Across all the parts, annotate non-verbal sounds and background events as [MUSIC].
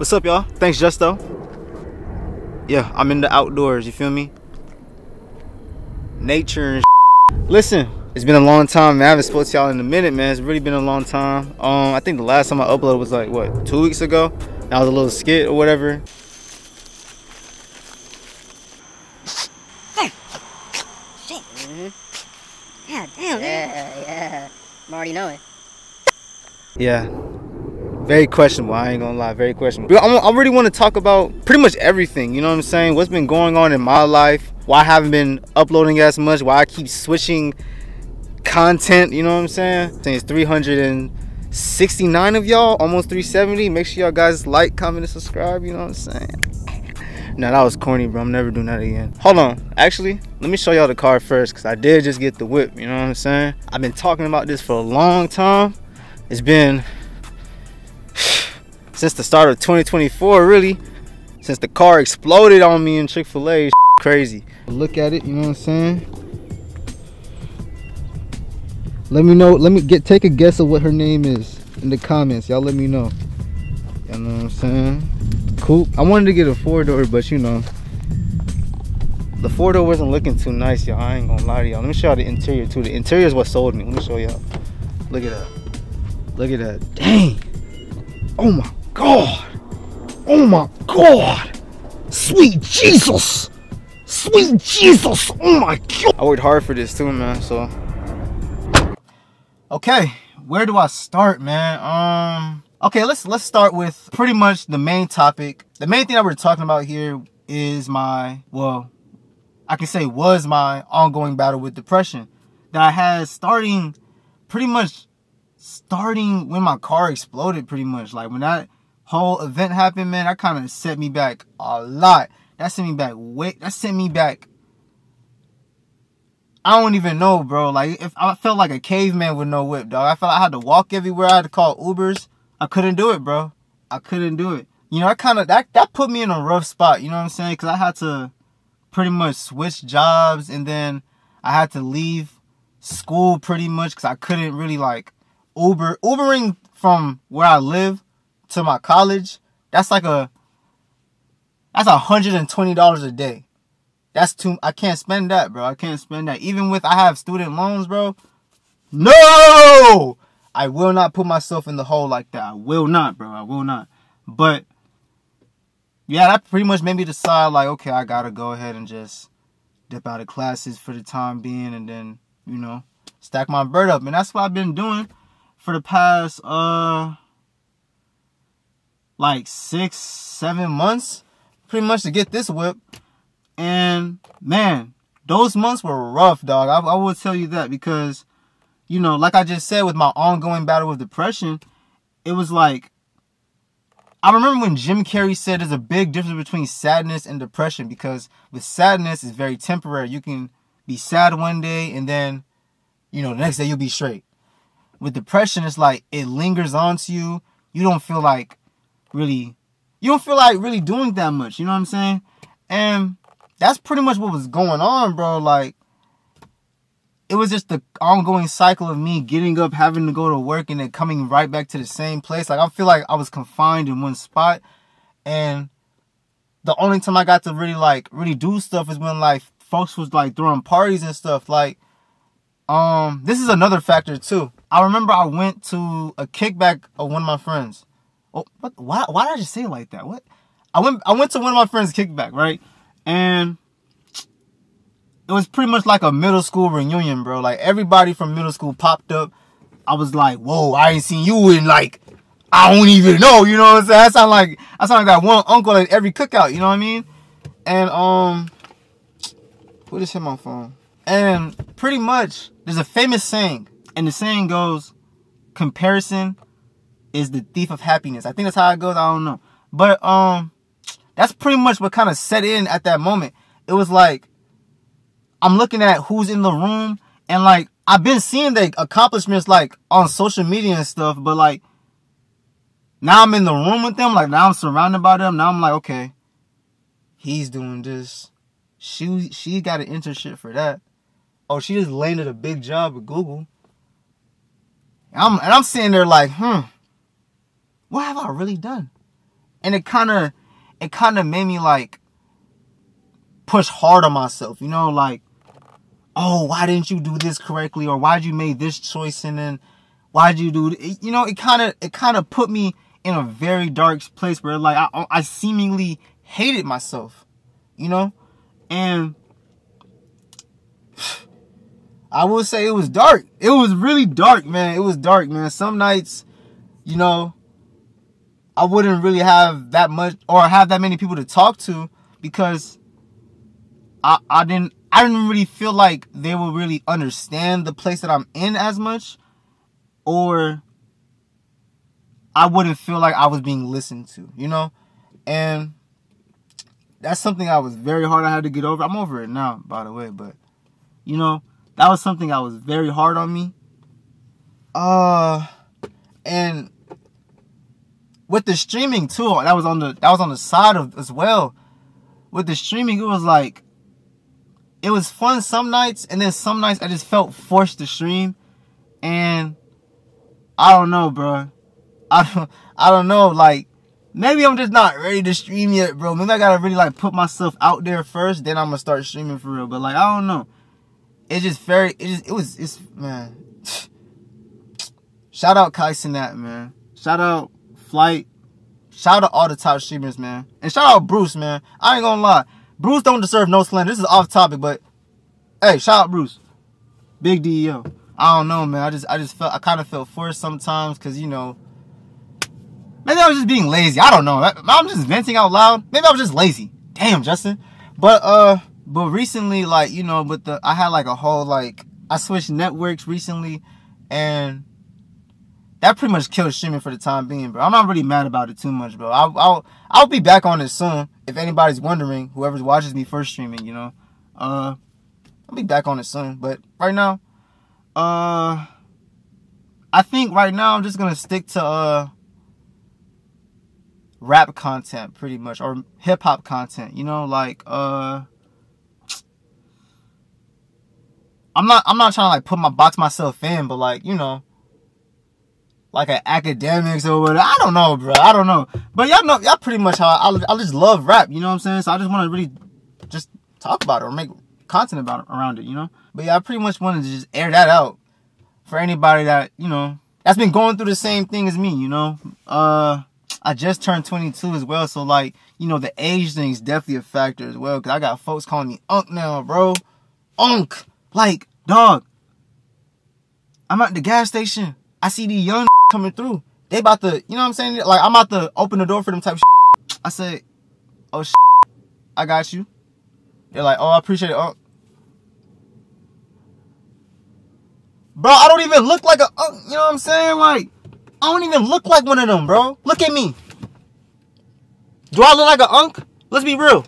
What's up, y'all? Thanks, Justo. Yeah, I'm in the outdoors, you feel me? Nature and Listen, it's been a long time, man. I haven't spoke to y'all in a minute, man. It's really been a long time. Um, I think the last time I uploaded was like, what, two weeks ago? That was a little skit or whatever. Damn, Yeah, yeah. I'm already knowing. Yeah. Very questionable. I ain't gonna lie. Very questionable. I, I really want to talk about pretty much everything. You know what I'm saying? What's been going on in my life? Why I haven't been uploading as much? Why I keep switching content? You know what I'm saying? Saying it's 369 of y'all, almost 370. Make sure y'all guys like, comment, and subscribe. You know what I'm saying? No, that was corny, bro. I'm never doing that again. Hold on. Actually, let me show y'all the car first because I did just get the whip. You know what I'm saying? I've been talking about this for a long time. It's been since the start of 2024, really. Since the car exploded on me in Chick-fil-A. [LAUGHS] Crazy. Look at it, you know what I'm saying? Let me know. Let me get take a guess of what her name is in the comments. Y'all let me know. You know what I'm saying? coupe. I wanted to get a four door, but you know, the four door wasn't looking too nice, y'all. I ain't gonna lie to y'all. Let me show y'all the interior too. The interior is what sold me. Let me show y'all. Look at that. Look at that. Dang. Oh my god. Oh my god. Sweet Jesus. Sweet Jesus. Oh my god. I worked hard for this too, man. So. Okay. Where do I start, man? Um. Okay, let's let's start with pretty much the main topic. The main thing that we're talking about here is my well, I can say was my ongoing battle with depression that I had starting pretty much starting when my car exploded pretty much. Like when that whole event happened, man, that kind of set me back a lot. That sent me back wait that sent me back I don't even know, bro. Like if I felt like a caveman with no whip, dog. I felt like I had to walk everywhere. I had to call Ubers. I couldn't do it, bro. I couldn't do it. You know, I kind of that that put me in a rough spot. You know what I'm saying? Because I had to pretty much switch jobs, and then I had to leave school pretty much because I couldn't really like Uber Ubering from where I live to my college. That's like a that's hundred and twenty dollars a day. That's too. I can't spend that, bro. I can't spend that. Even with I have student loans, bro. No, I will not put myself in the hole like that. I will not, bro. I will not. But yeah, that pretty much made me decide like, okay, I gotta go ahead and just dip out of classes for the time being and then, you know, stack my bird up. And that's what I've been doing for the past uh like six, seven months, pretty much to get this whip. And man, those months were rough, dog. I, I will tell you that because you know, like I just said with my ongoing battle with depression, it was like I remember when Jim Carrey said there's a big difference between sadness and depression because with sadness it's very temporary. You can be sad one day and then, you know, the next day you'll be straight. With depression, it's like it lingers onto you. You don't feel like really you don't feel like really doing that much, you know what I'm saying? And that's pretty much what was going on, bro. Like it was just the ongoing cycle of me getting up, having to go to work, and then coming right back to the same place. Like I feel like I was confined in one spot, and the only time I got to really like really do stuff is when like folks was like throwing parties and stuff. Like, um, this is another factor too. I remember I went to a kickback of one of my friends. Oh, what? Why? Why did I just say it like that? What? I went. I went to one of my friends' kickback, right? And it was pretty much like a middle school reunion, bro. Like everybody from middle school popped up. I was like, whoa, I ain't seen you in like I don't even know, you know what I'm saying? I sound like I sound like that one uncle at every cookout, you know what I mean? And um what is him on phone? And pretty much there's a famous saying, and the saying goes, comparison is the thief of happiness. I think that's how it goes, I don't know. But um that's pretty much what kind of set in at that moment. It was like I'm looking at who's in the room and like I've been seeing the accomplishments like on social media and stuff, but like now I'm in the room with them, like now I'm surrounded by them. Now I'm like, okay, he's doing this. She she got an internship for that. Oh, she just landed a big job at Google. And I'm and I'm sitting there like, hmm, what have I really done? and it kind of it kind of made me like push hard on myself, you know, like oh, why didn't you do this correctly or why'd you make this choice and then why'd you do it? you know, it kind of it kind of put me in a very dark place where like I I seemingly hated myself, you know? And I will say it was dark. It was really dark, man. It was dark, man. Some nights, you know, I wouldn't really have that much or have that many people to talk to because I I didn't I didn't really feel like they would really understand the place that I'm in as much or I wouldn't feel like I was being listened to, you know? And that's something I was very hard I had to get over. I'm over it now, by the way, but you know, that was something I was very hard on me. Uh and with the streaming too, that was on the that was on the side of as well. With the streaming, it was like it was fun some nights, and then some nights I just felt forced to stream, and I don't know, bro. [LAUGHS] I don't I don't know, like maybe I'm just not ready to stream yet, bro. Maybe I gotta really like put myself out there first, then I'm gonna start streaming for real. But like I don't know. It's just very it just it was it's man. [SIGHS] Shout out Kai Cenat, man. Shout out Flight. Shout out all the top streamers, man. And shout out Bruce, man. I ain't gonna lie. Bruce don't deserve no slander. This is off topic, but hey, shout out Bruce. Big DEO. I don't know, man. I just I just felt I kind of felt forced sometimes because you know maybe I was just being lazy. I don't know. I'm just venting out loud. Maybe I was just lazy. Damn, Justin. But uh, but recently, like you know, with the I had like a whole like I switched networks recently, and that pretty much killed streaming for the time being, bro. I'm not really mad about it too much, bro. I'll I'll, I'll be back on it soon. If anybody's wondering, whoever watches me first streaming, you know, uh, I'll be back on it soon. But right now, uh, I think right now I'm just gonna stick to uh rap content pretty much or hip hop content. You know, like uh. I'm not I'm not trying to like put my box myself in, but like, you know, like an academics or whatever. I don't know, bro. I don't know. But y'all know, y'all pretty much how I, I just love rap. You know what I'm saying? So I just want to really just talk about it or make content about around it. You know. But yeah, I pretty much wanted to just air that out for anybody that you know that's been going through the same thing as me. You know. Uh, I just turned 22 as well, so like you know the age thing is definitely a factor as well. Cause I got folks calling me Unk now, bro. Unk, like dog. I'm at the gas station. I see these young [LAUGHS] coming through. They about to, you know what I'm saying? Like, I'm about to open the door for them type [LAUGHS] I said, oh, I got you. They're like, oh, I appreciate it. Oh. Bro, I don't even look like a, oh, you know what I'm saying? Like, I don't even look like one of them, bro. Look at me. Do I look like an unk? Let's be real.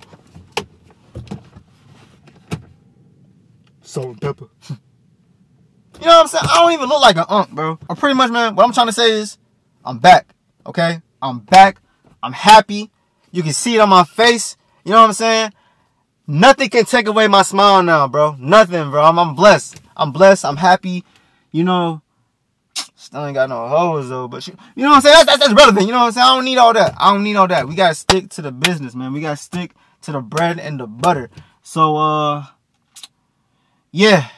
Salt and pepper. [LAUGHS] You know what I'm saying? I don't even look like an unk, bro. I'm pretty much, man, what I'm trying to say is, I'm back. Okay? I'm back. I'm happy. You can see it on my face. You know what I'm saying? Nothing can take away my smile now, bro. Nothing, bro. I'm, I'm blessed. I'm blessed. I'm happy. You know, still ain't got no hoes though, but you, know what I'm saying? That's, that's, that's relevant. You know what I'm saying? I don't need all that. I don't need all that. We gotta stick to the business, man. We gotta stick to the bread and the butter. So, uh, yeah.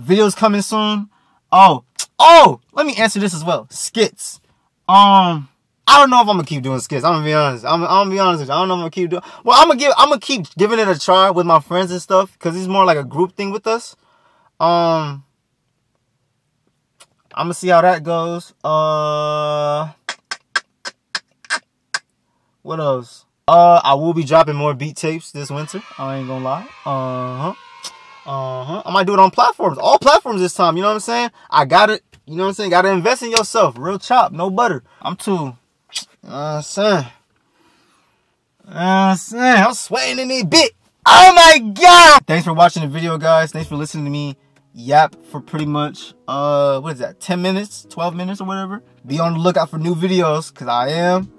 Videos coming soon. Oh, oh, let me answer this as well. Skits. Um, I don't know if I'm gonna keep doing skits. I'm gonna be honest. I'm, I'm gonna be honest with you. I don't know if I'm gonna keep doing. Well, I'm gonna give. I'm gonna keep giving it a try with my friends and stuff because it's more like a group thing with us. Um, I'm gonna see how that goes. Uh, what else? Uh, I will be dropping more beat tapes this winter. I ain't gonna lie. Uh huh. Uh-huh. I might do it on platforms. All platforms this time. You know what I'm saying? I got it. You know what I'm saying? Got to invest in yourself. Real chop. No butter. I'm too. You know what I'm saying? I'm sweating in this bit. Oh my God. Thanks for watching the video, guys. Thanks for listening to me yap for pretty much, uh, what is that? 10 minutes, 12 minutes or whatever. Be on the lookout for new videos because I am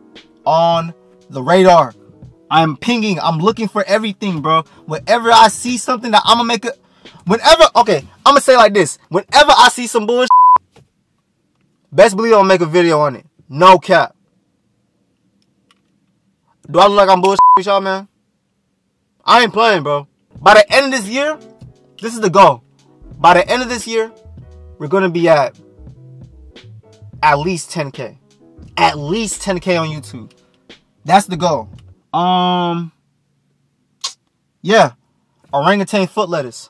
on the radar. I'm pinging. I'm looking for everything, bro. Whenever I see something that I'm gonna make a, whenever, okay, I'm gonna say like this. Whenever I see some bullshit, best believe I'll make a video on it. No cap. Do I look like I'm bullshit with y'all, man? I ain't playing, bro. By the end of this year, this is the goal. By the end of this year, we're gonna be at at least 10k. At least 10k on YouTube. That's the goal. Um yeah. Orangutan foot lettuce.